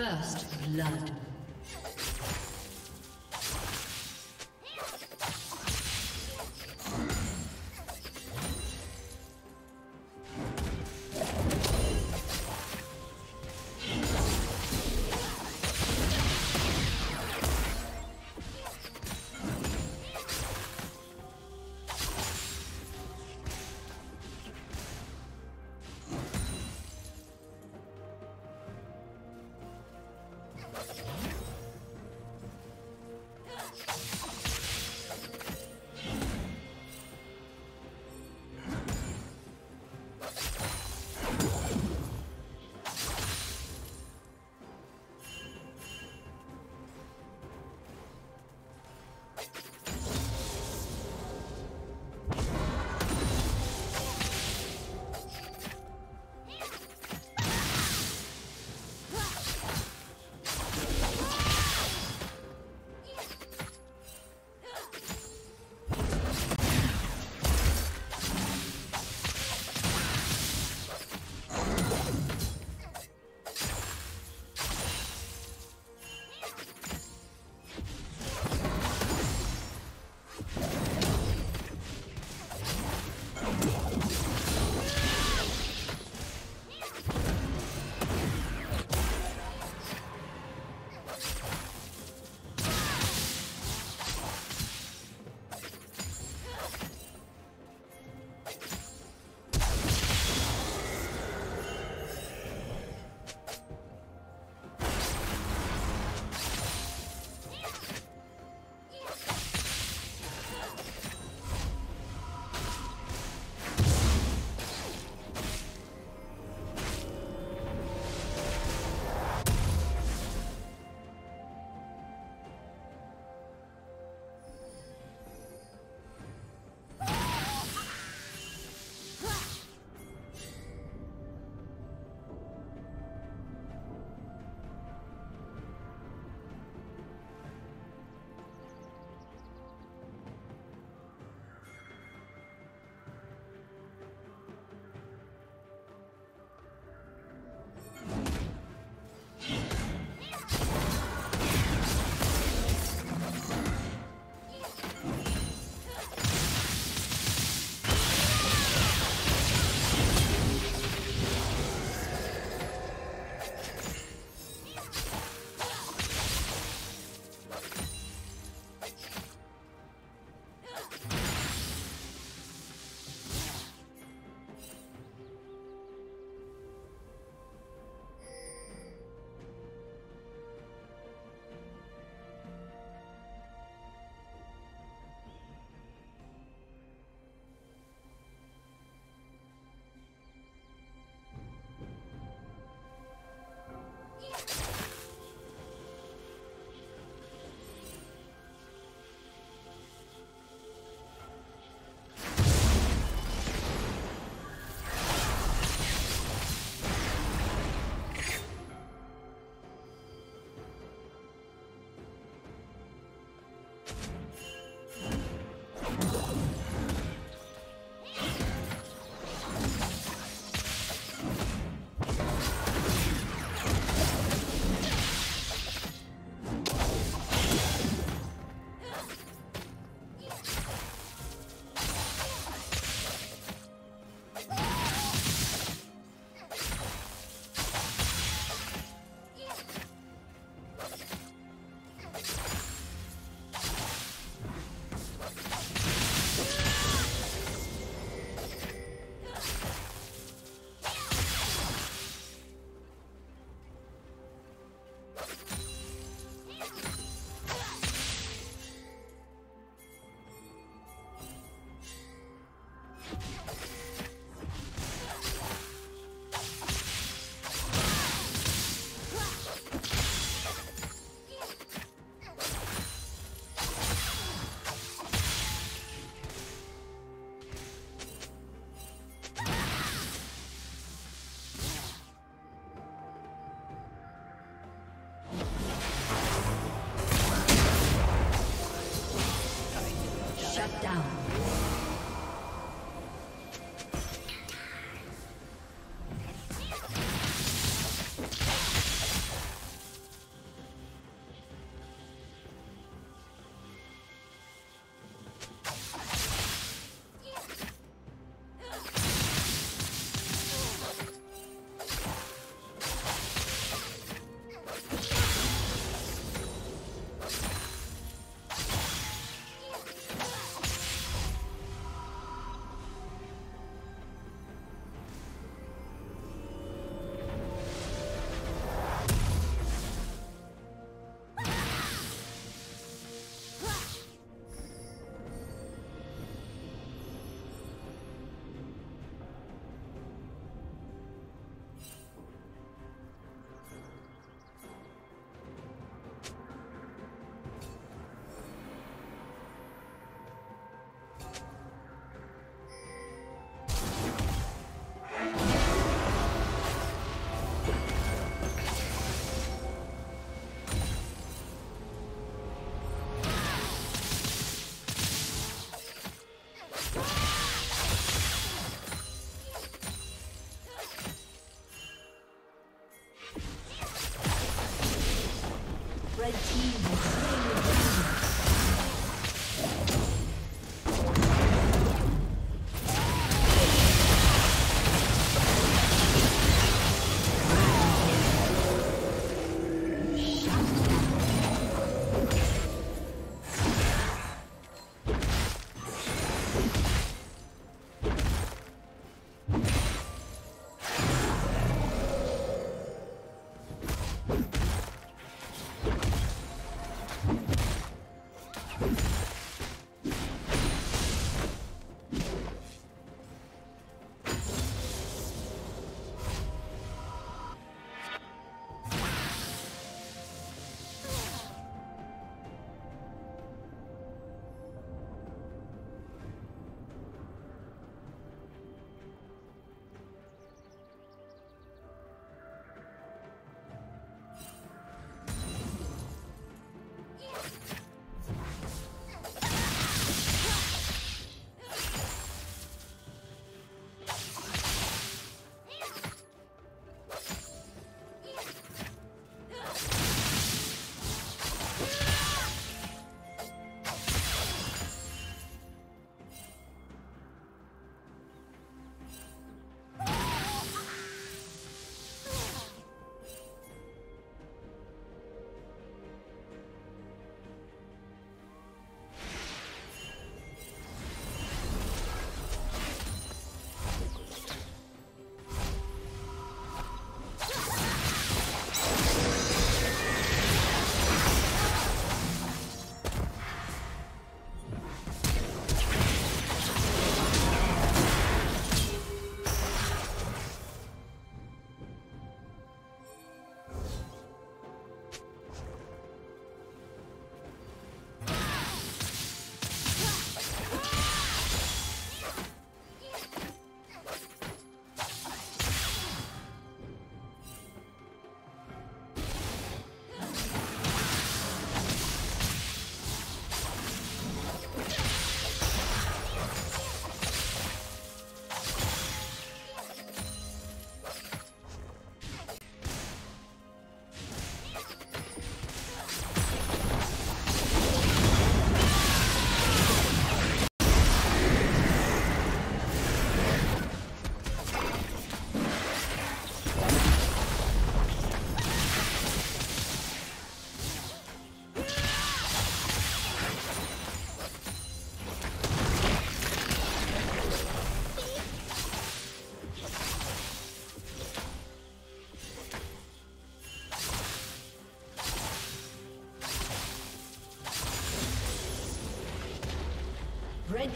First blood.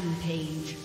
Rampage.